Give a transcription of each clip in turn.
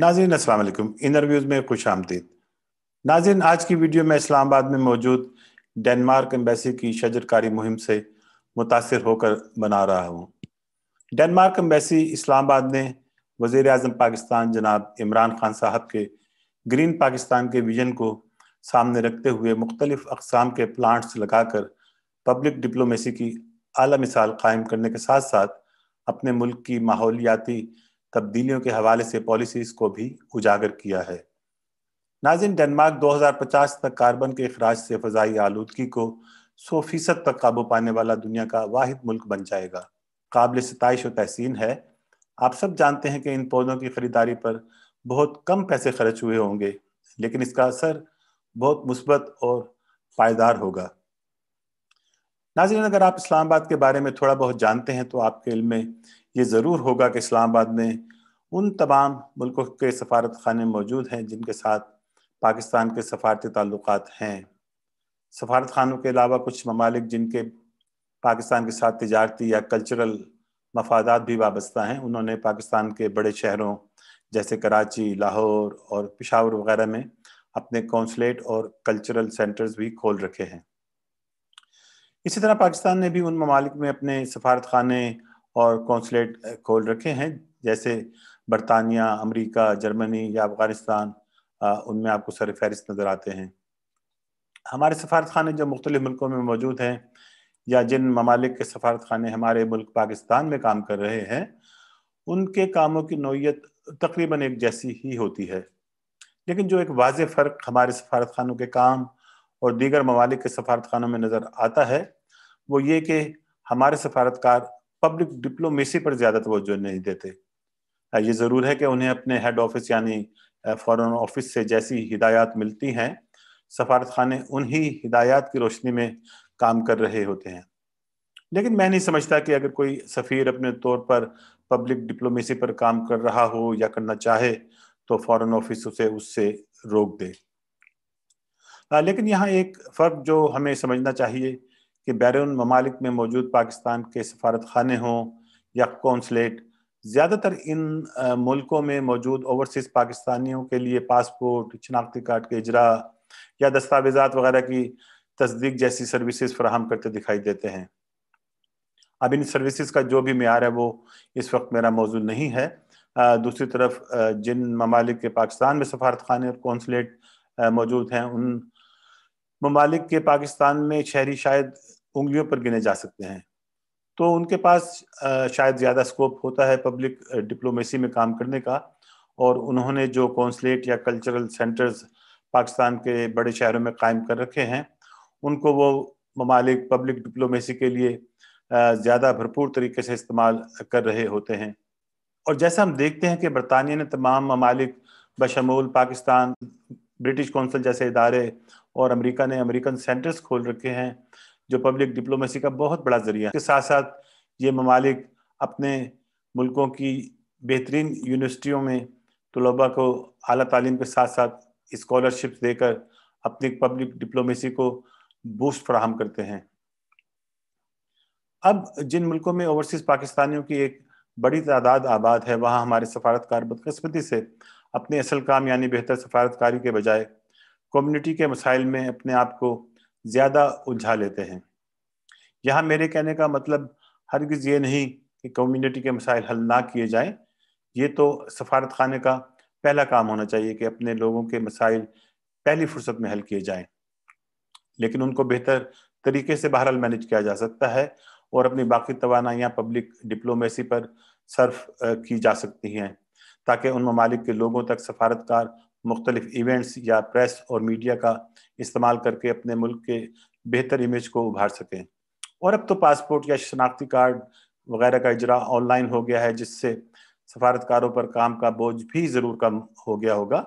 ناظرین، السلام علیکم۔ انٹرویوز میں خوش آمدید۔ ناظرین، آج کی ویڈیو میں اسلام آباد میں موجود ڈینمارک امبیسی کی شجر کاری مہم سے متاثر ہو کر بنا رہا ہوں۔ ڈینمارک امبیسی اسلام آباد نے وزیر اعظم پاکستان جناب عمران خان صاحب کے گرین پاکستان کے ویژن کو سامنے رکھتے ہوئے مختلف اقسام کے پلانٹس لگا کر پبلک ڈپلومیسی کی اعلیٰ مثال قائم کرنے کے ساتھ ساتھ اپنے ملک کی ماحولیاتی تبدیلیوں کے حوالے سے پالیسیز کو بھی اجاگر کیا ہے۔ ناظرین ڈینمارک دو ہزار پچاس تک کاربن کے اخراج سے فضائی آلودگی کو سو فیصد تک قابو پانے والا دنیا کا واحد ملک بن جائے گا۔ قابل ستائش و تحسین ہے۔ آپ سب جانتے ہیں کہ ان پودوں کی خریداری پر بہت کم پیسے خرچ ہوئے ہوں گے، لیکن اس کا اثر بہت مثبت اور پائیدار ہوگا۔ ناظرین، اگر آپ اسلام آباد کے بارے میں تھوڑا بہت جانتے ہیں تو آپ کے علم میں یہ ضرور ہوگا کہ اسلام آباد میں ان تمام ملکوں کے سفارت خانے موجود ہیں جن کے ساتھ پاکستان کے سفارتی تعلقات ہیں۔ سفارت خانوں کے علاوہ کچھ ممالک جن کے پاکستان کے ساتھ تجارتی یا کلچرل مفادات بھی وابستہ ہیں، انہوں نے پاکستان کے بڑے شہروں جیسے کراچی، لاہور اور پشاور وغیرہ میں اپنے کونسلیٹ اور کلچرل سینٹرز بھی کھول رکھے ہیں۔ اسی طرح پاکستان نے بھی ان ممالک میں اپنے سفارت خانے اور کونسلیٹ کھول رکھے ہیں، جیسے برطانیہ، امریکہ، جرمنی یا افغانستان ان میں آپ کو سر فہرست نظر آتے ہیں۔ ہمارے سفارت خانے جو مختلف ملکوں میں موجود ہیں یا جن ممالک کے سفارت خانے ہمارے ملک پاکستان میں کام کر رہے ہیں، ان کے کاموں کی نوعیت تقریباً ایک جیسی ہی ہوتی ہے۔ لیکن جو ایک واضح فرق ہمارے سفارت خانوں کے کام اور دیگر ممالک کے سفارت خانوں میں نظر آتا ہے وہ یہ کہ ہمارے سفارتکار پبلک ڈپلومیسی پر زیادہ توجہ نہیں دیتے۔ یہ ضرور ہے کہ انہیں اپنے ہیڈ آفس یعنی فورن آفس سے جیسی ہدایات ملتی ہیں سفارت خانے انہی ہدایات کی روشنی میں کام کر رہے ہوتے ہیں۔ لیکن میں نہیں سمجھتا کہ اگر کوئی سفیر اپنے طور پر پبلک ڈپلومیسی پر کام کر رہا ہو یا کرنا چاہے تو فورن آفس اسے اس سے روک دے۔ لیکن یہاں ایک فرق جو ہمیں سمجھنا چاہیے کہ بیرون ممالک میں موجود پاکستان کے سفارت خانے ہوں یا کونسلیٹ زیادہ تر ان ملکوں میں موجود اوورسیز پاکستانیوں کے لیے پاسپورٹ، شناختی کارڈ کے اجرا یا دستاویزات وغیرہ کی تصدیق جیسی سروسز فراہم کرتے دکھائی دیتے ہیں۔ اب ان سروسز کا جو بھی معیار ہے وہ اس وقت میرا موضوع نہیں ہے۔ دوسری طرف جن ممالک کے پاکستان میں سفارت خانے اور کونسلیٹ موجود ہیں، ان ممالک کے پاکستان میں شہری شاید انگلیوں پر گنے جا سکتے ہیں۔ تو ان کے پاس شاید زیادہ سکوپ ہوتا ہے پبلک ڈپلومیسی میں کام کرنے کا۔ اور انہوں نے جو کونسلیٹ یا کلچرل سینٹرز پاکستان کے بڑے شہروں میں قائم کر رکھے ہیں، ان کو وہ ممالک پبلک ڈپلومیسی کے لیے زیادہ بھرپور طریقے سے استعمال کر رہے ہوتے ہیں۔ اور جیسا ہم دیکھتے ہیں کہ برطانیہ نے تمام ممالک، بشمول پاکستان، برٹش کونسل جیسے ادارے اور امریکہ نے امریکن سینٹرز کھول رکھے ہیں۔ جو پبلک ڈپلومیسی کا بہت بڑا ذریعہ ہے۔ اس کے ساتھ ساتھ یہ ممالک اپنے ملکوں کی بہترین یونیورسٹیوں میں طلباء کو اعلیٰ تعلیم کے ساتھ ساتھ اسکالرشپس دے کر اپنی پبلک ڈپلومیسی کو بوسٹ فراہم کرتے ہیں۔ اب جن ملکوں میں اوورسیز پاکستانیوں کی ایک بڑی تعداد آباد ہے، وہاں ہمارے سفارتکار بدقسمتی سے اپنے اصل کام یعنی بہتر سفارتکاری کے بجائے کمیونٹی کے مسائل میں اپنے آپ کو زیادہ الجھا لیتے ہیں۔ یہاں میرے کہنے کا مطلب ہرگز یہ نہیں کہ کمیونٹی کے مسائل حل نہ کیے جائیں۔ یہ تو سفارت خانے کا پہلا کام ہونا چاہیے کہ اپنے لوگوں کے مسائل پہلی فرصت میں حل کیے جائیں۔ لیکن ان کو بہتر طریقے سے بہرحال مینج کیا جا سکتا ہے اور اپنی باقی توانائیاں پبلک ڈپلومیسی پر صرف کی جا سکتی ہیں تاکہ ان ممالک کے لوگوں تک سفارتکار مختلف ایونٹس یا پریس اور میڈیا کا استعمال کر کے اپنے ملک کے بہتر امیج کو ابھار سکیں۔ اور اب تو پاسپورٹ یا شناختی کارڈ وغیرہ کا اجرا آن لائن ہو گیا ہے، جس سے سفارتکاروں پر کام کا بوجھ بھی ضرور کم ہو گیا ہوگا۔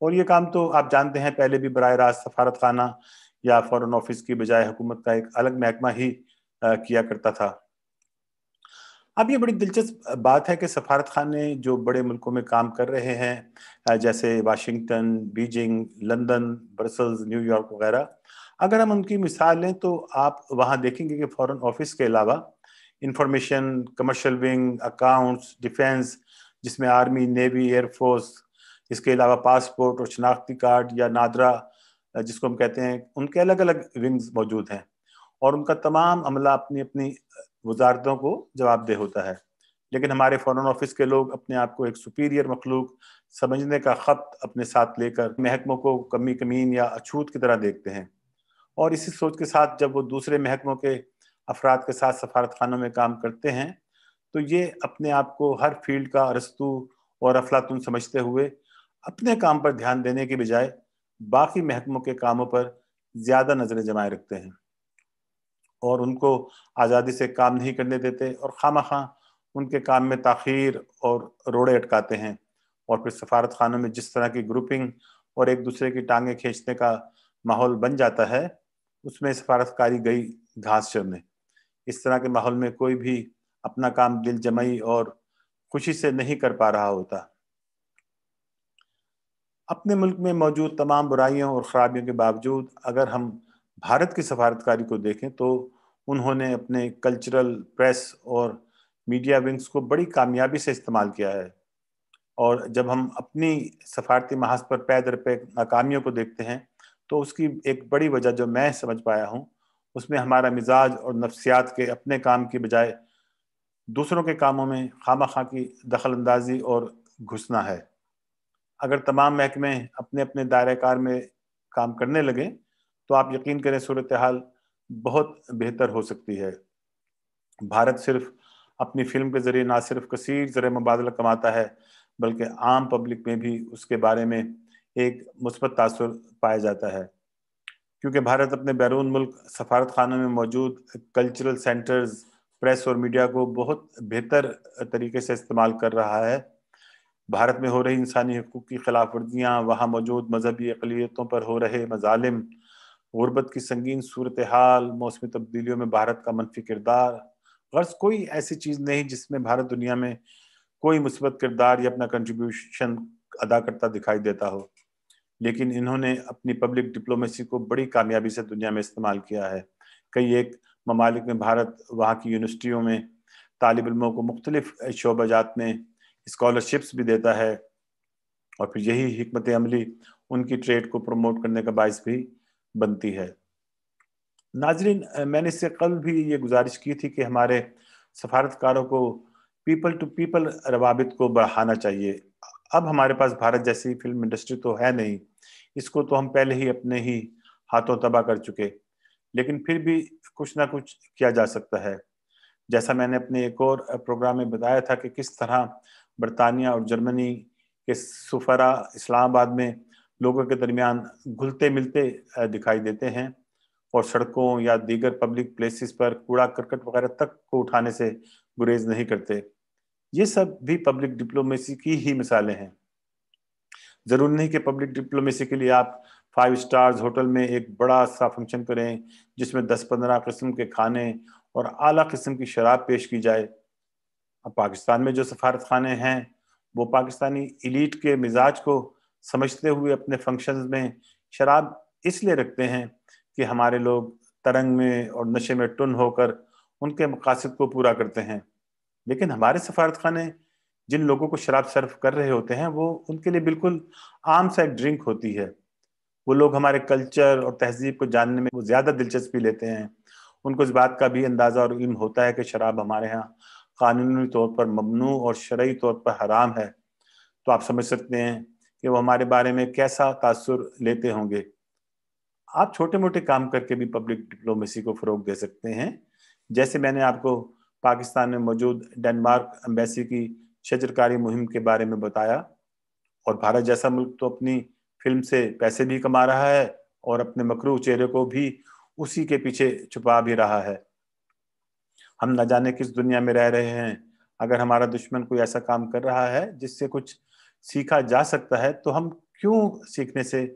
اور یہ کام تو آپ جانتے ہیں، پہلے بھی براہ راست سفارت خانہ یا فورن آفس کی بجائے حکومت کا ایک الگ محکمہ ہی کیا کرتا تھا۔ اب یہ بڑی دلچسپ بات ہے کہ سفارت خانے جو بڑے ملکوں میں کام کر رہے ہیں، جیسے Washington, Beijing, London, Brussels, New York وغیرہ، اگر ہم ان کی مثال لیں تو آپ وہاں دیکھیں گے کہ فورن آفس کے علاوہ information, commercial wing, accounts, defence, جس میں آرمی، نیوی، ایئر فورس، اس کے علاوہ پاسپورٹ اور شناختی کارڈ یا نادرا، جس کو ہم کہتے ہیں، ان کے الگ الگ ونگز موجود ہیں۔ اور ان کا تمام عملہ اپنی اپنی وزارتوں کو جواب دہ ہوتا ہے۔ لیکن ہمارے فورن آفس کے لوگ اپنے آپ کو ایک سپیریئر مخلوق سمجھنے کا خط اپنے ساتھ لے کر محکموں کو کمی کمین یا اچھوت کی طرح دیکھتے ہیں۔ اور اسی سوچ کے ساتھ جب وہ دوسرے محکموں کے افراد کے ساتھ سفارت خانوں میں کام کرتے ہیں، تو یہ اپنے آپ کو ہر فیلڈ کا رستو اور افلاطون سمجھتے ہوئے اپنے کام پر دھیان دینے کے بجائے باقی محکموں کے کاموں پر زیادہ نظریں جمائے رکھتے ہیں۔ اور ان کو آزادی سے کام نہیں کرنے دیتے اور خواہ خواہ ان کے کام میں تاخیر اور روڑے اٹکاتے ہیں اور پھر سفارت خانوں میں جس طرح کی گروپنگ اور ایک دوسرے کی ٹانگیں کھینچنے کا ماحول بن جاتا ہے، اس میں سفارت کاری گئی گھاس چرنے۔ اس طرح کے ماحول میں کوئی بھی اپنا کام دل جمعی اور خوشی سے نہیں کر پا رہا ہوتا۔ اپنے ملک میں موجود تمام برائیوں اور خرابیوں کے باوجود اگر ہم بھارت کی سفارتکاری کو دیکھیں تو انہوں نے اپنے کلچرل پریس اور میڈیا ونگز کو بڑی کامیابی سے استعمال کیا ہے۔ اور جب ہم اپنی سفارتی محاذ پر پے در پہ ناکامیوں کو دیکھتے ہیں تو اس کی ایک بڑی وجہ جو میں سمجھ پایا ہوں، اس میں ہمارا مزاج اور نفسیات کے اپنے کام کی بجائے دوسروں کے کاموں میں خامہ خواہ کی دخل اندازی اور گھسنا ہے۔ اگر تمام محکمے اپنے اپنے دائرہ کار میں کام کرنے لگیں تو آپ یقین کریں صورتحال بہت بہتر ہو سکتی ہے۔ بھارت صرف اپنی فلم کے ذریعے نہ صرف کثیر ذرائع مبادلہ کماتا ہے، بلکہ عام پبلک میں بھی اس کے بارے میں ایک مثبت تاثر پایا جاتا ہے۔ کیونکہ بھارت اپنے بیرون ملک سفارت خانوں میں موجود کلچرل سینٹرز پریس اور میڈیا کو بہت بہتر طریقے سے استعمال کر رہا ہے۔ بھارت میں ہو رہی انسانی حقوق کی خلاف ورزیاں، وہاں موجود مذہبی اقلیتوں پر ہو رہے مظالم غربت کی سنگین صورتحال، موسمی تبدیلیوں میں بھارت کا منفی کردار۔ غرض کوئی ایسی چیز نہیں جس میں بھارت دنیا میں کوئی مثبت کردار یا اپنا کنٹریبیوشن ادا کرتا دکھائی دیتا ہو۔ لیکن انہوں نے اپنی پبلک ڈپلومیسی کو بڑی کامیابی سے دنیا میں استعمال کیا ہے۔ کئی ایک ممالک میں بھارت وہاں کی یونیورسٹیوں میں طالب علموں کو مختلف شعبہ جات میں اسکالرشپس بھی دیتا ہے۔ اور پھر یہی حکمت عملی ان کی ٹریڈ کو پروموٹ کرنے کا باعث بھی بنتی ہے۔ ناظرین، میں نے اس سے قبل بھی یہ گزارش کی تھی کہ ہمارے سفارتکاروں کو پیپل ٹو پیپل روابط کو بڑھانا چاہیے۔ اب ہمارے پاس بھارت جیسی فلم انڈسٹری تو ہے نہیں، اس کو تو ہم پہلے ہی اپنے ہی ہاتھوں تباہ کر چکے، لیکن پھر بھی کچھ نہ کچھ کیا جا سکتا ہے۔ جیسا میں نے اپنے ایک اور پروگرام میں بتایا تھا کہ کس طرح برطانیہ اور جرمنی کے سفرا اسلام آباد میں لوگوں کے درمیان گھلتے ملتے دکھائی دیتے ہیں اور سڑکوں یا دیگر پبلک پلیسز پر کوڑا کرکٹ وغیرہ تک کو اٹھانے سے گریز نہیں کرتے۔ یہ سب بھی پبلک ڈپلومیسی کی ہی مثالیں ہیں۔ ضروری نہیں کہ پبلک ڈپلومیسی کے لیے آپ فائیو سٹارز ہوٹل میں ایک بڑا سا فنکشن کریں جس میں دس پندرہ قسم کے کھانے اور اعلیٰ قسم کی شراب پیش کی جائے۔ اب پاکستان میں جو سفارت خانے ہیں، وہ پاکستانی ایلیٹ کے مزاج کو سمجھتے ہوئے اپنے فنکشنز میں شراب اس لیے رکھتے ہیں کہ ہمارے لوگ ترنگ میں اور نشے میں ٹن ہو کر ان کے مقاصد کو پورا کرتے ہیں۔ لیکن ہمارے سفارت خانے جن لوگوں کو شراب صرف کر رہے ہوتے ہیں، وہ ان کے لیے بالکل عام سا ایک ڈرنک ہوتی ہے۔ وہ لوگ ہمارے کلچر اور تہذیب کو جاننے میں وہ زیادہ دلچسپی لیتے ہیں۔ ان کو اس بات کا بھی اندازہ اور علم ہوتا ہے کہ شراب ہمارے ہاں قانونی طور پر ممنوع اور شرعی طور پر حرام ہے۔ تو آپ سمجھ سکتے ہیں کہ وہ ہمارے بارے میں کیسا تاثر لیتے ہوں گے۔ آپ چھوٹے موٹے کام کر کے بھی پبلک ڈپلومیسی کو فروغ دے سکتے ہیں۔ جیسے میں نے آپ کو پاکستان میں موجود ڈینمارک امبیسی کی شجرکاری مہم کے بارے میں بتایا۔ اور بھارت جیسا ملک تو اپنی فلم سے پیسے بھی کما رہا ہے اور اپنے مکرو چہرے کو بھی اسی کے پیچھے چھپا بھی رہا ہے۔ ہم نہ جانے کس دنیا میں رہ رہے ہیں۔ اگر ہمارا دشمن کوئی ایسا کام کر رہا ہے جس سے کچھ سیکھا جا سکتا ہے تو ہم کیوں سیکھنے سے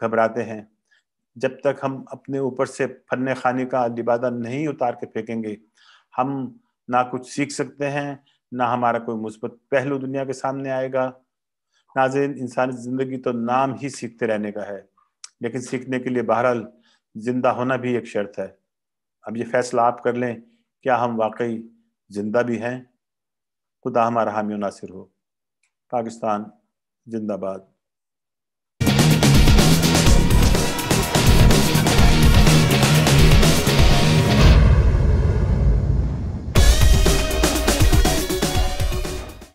گھبراتے ہیں؟ جب تک ہم اپنے اوپر سے فن خانی کا لبادہ نہیں اتار کے پھینکیں گے، ہم نہ کچھ سیکھ سکتے ہیں، نہ ہمارا کوئی مثبت پہلو دنیا کے سامنے آئے گا۔ ناظرین انسانی زندگی تو نام ہی سیکھتے رہنے کا ہے، لیکن سیکھنے کے لیے بہرحال زندہ ہونا بھی ایک شرط ہے۔ اب یہ فیصلہ آپ کر لیں، کیا ہم واقعی زندہ بھی ہیں؟ خدا ہمارا حامی و ناصر ہو۔ پاکستان زندہ باد